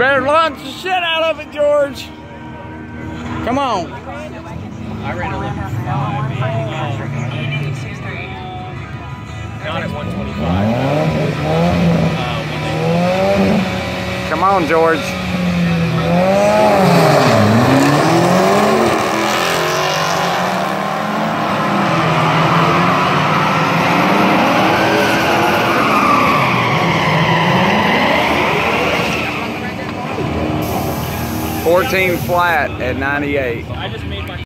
Better launch the shit out of it, George. Come on. I ran a Not at 125. Uh, Come on, George. 14 flat at 98.